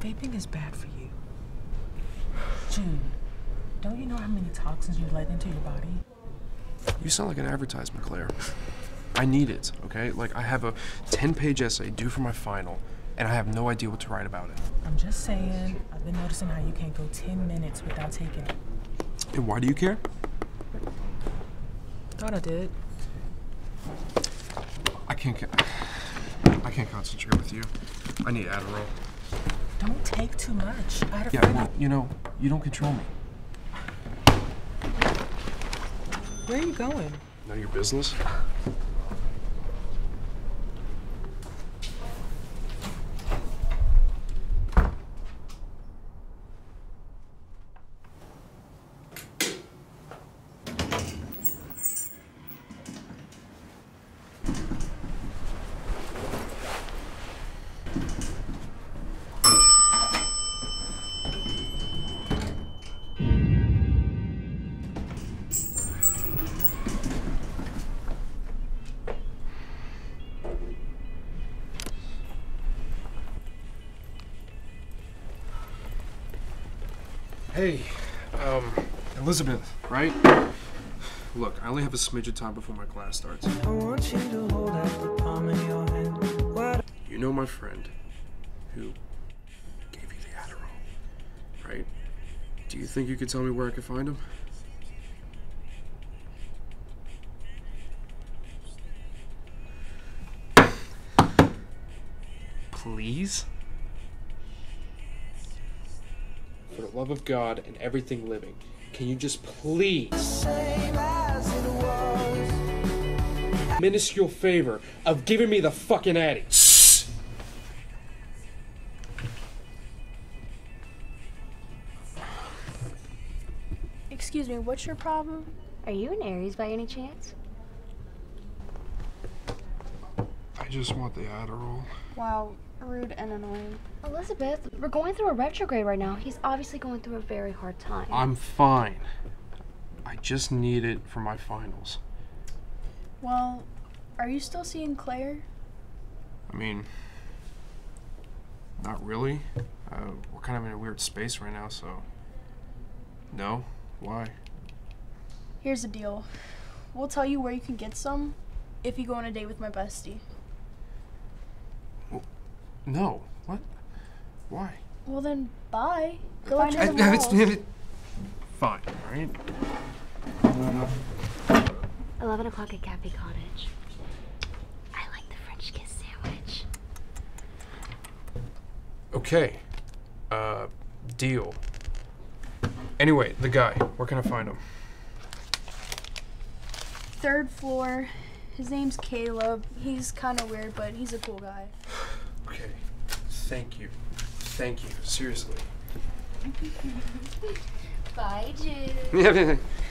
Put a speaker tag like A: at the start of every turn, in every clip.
A: Vaping is bad for you. Jude, don't you know how many toxins you let into your body?
B: You sound like an advertisement, Claire. I need it, okay? Like, I have a 10 page essay due for my final, and I have no idea what to write about it.
A: I'm just saying, I've been noticing how you can't go 10 minutes without taking it.
B: And why do you care?
A: Thought I did.
B: I can't. I can't concentrate with you. I need Adderall.
A: Don't take too much. I had a
B: Yeah,
A: friend.
B: well, you know, you don't control me.
A: Where are you going?
B: None of your business. Hey, um, Elizabeth, right? Look, I only have a smidge of time before my class starts.
C: I want you to hold out the palm of your hand. Why
B: You know my friend who gave you the Adderall, right? Do you think you could tell me where I could find him? For the love of God and everything living, can you just please
C: same as it was?
B: minuscule favor of giving me the fucking Addy?
D: Excuse me, what's your problem?
E: Are you an Aries by any chance?
B: I just want the Adderall.
D: Wow, rude and annoying.
E: Elizabeth, we're going through a retrograde right now. He's obviously going through a very hard time.
B: I'm fine. I just need it for my finals.
D: Well, are you still seeing Claire?
B: I mean, not really. Uh, we're kind of in a weird space right now, so. No? Why?
D: Here's the deal. We'll tell you where you can get some if you go on a date with my bestie.
B: No. What? Why?
D: Well then, bye. Go
B: I,
D: enjoy the
B: I- it's-
D: mall.
B: it- Fine, alright?
E: 11 o'clock at Cafe Cottage. I like the French kiss sandwich.
B: Okay. Uh, deal. Anyway, the guy. Where can I find him?
D: Third floor. His name's Kaleb. He's kind of weird, but he's a cool guy.
B: Thank you. Thank you. Seriously.
E: Bye, Jude.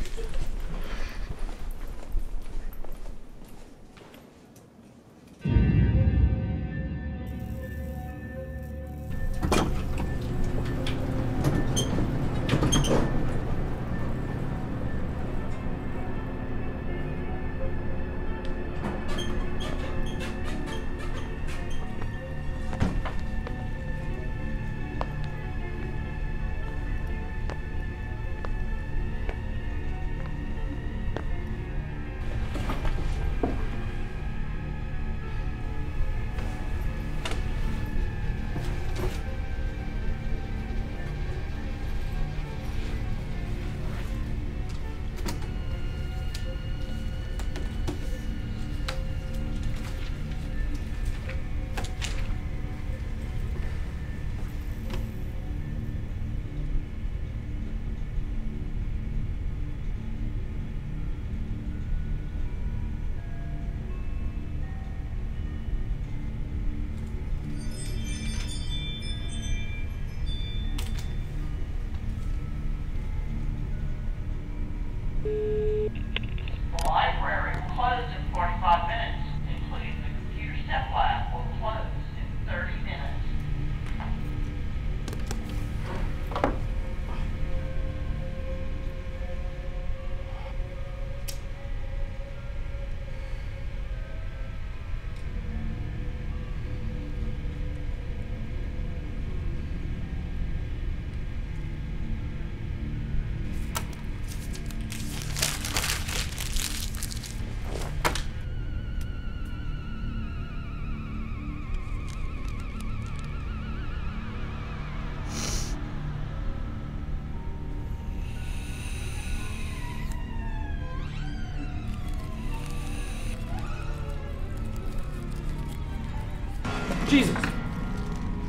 B: Jesus.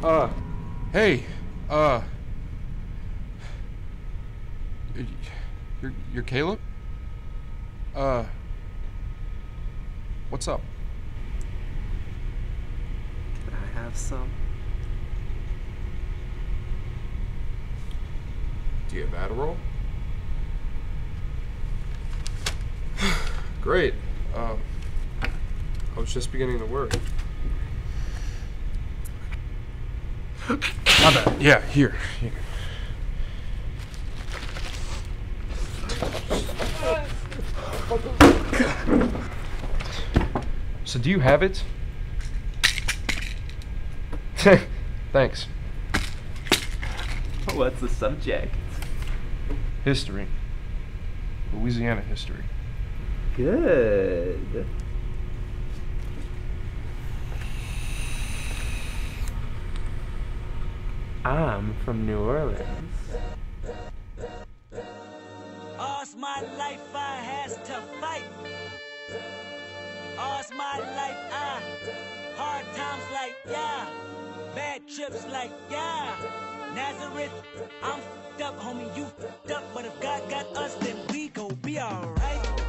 B: Uh. Hey. Uh. You're you're Kaleb. Uh. What's up?
F: Can I have some?
B: Do you have Adderall? Great. Um, I was just beginning to work. My bad. Yeah, here. here. So, do you have it? Thanks.
F: What's the subject?
B: History. Louisiana history.
F: Good. I'm from New Orleans.
G: All's my life I has to fight. All's my life I hard times like yeah, bad trips like yeah. Nazareth, I'm fed up, homie, you fed up. But if God got us, then we gon' be alright.